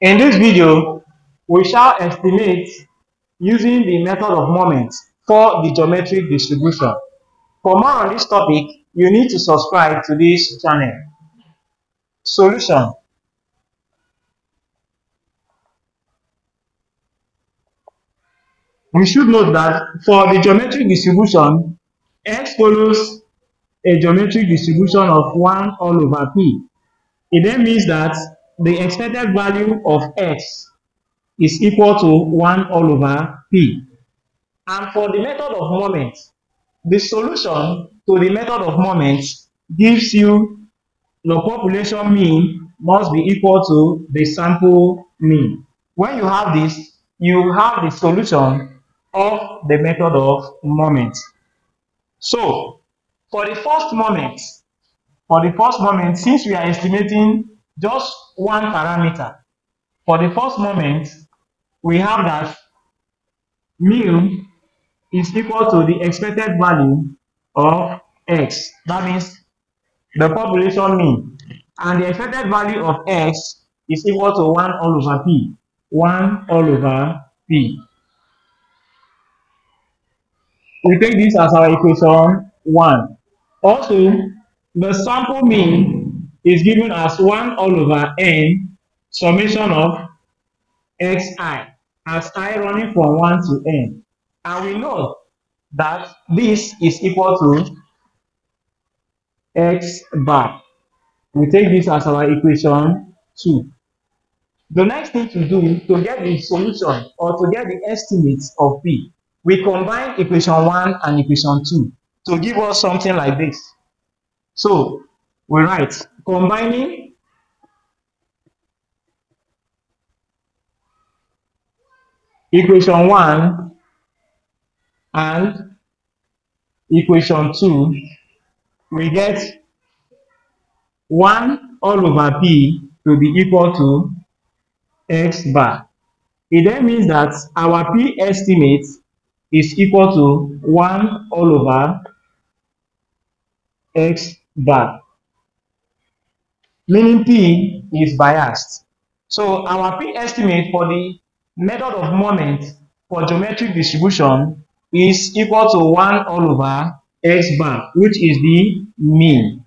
In this video, we shall estimate using the method of moments for the geometric distribution. For more on this topic, you need to subscribe to this channel. Solution. We should note that for the geometric distribution, x follows a geometric distribution of 1 all over p. It then means that the expected value of x is equal to 1 all over p. And for the method of moment, the solution to the method of moment gives you the population mean must be equal to the sample mean. When you have this, you have the solution of the method of moment. So, for the first moment, for the first moment, since we are estimating just one parameter, for the first moment, we have that mu is equal to the expected value of x. That means the population mean. And the expected value of x is equal to 1 all over p. 1 all over p. We take this as our equation 1. Also, the sample mean is given as 1 all over n summation of xi as i running from 1 to n. And we know that this is equal to x bar. We take this as our equation 2. The next thing to do to get the solution or to get the estimates of p, we combine equation 1 and equation 2 to give us something like this. So we write combining equation 1 and equation 2, we get 1 all over p to be equal to x bar. It then means that our p estimate is equal to 1 all over x bar, meaning p is biased. So our p estimate for the method of moment for geometric distribution is equal to 1 all over x bar, which is the mean,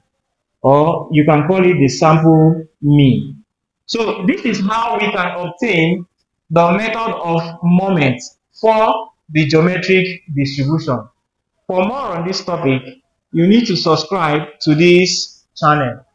or you can call it the sample mean. So this is how we can obtain the method of moment for the geometric distribution. For more on this topic, you need to subscribe to this channel.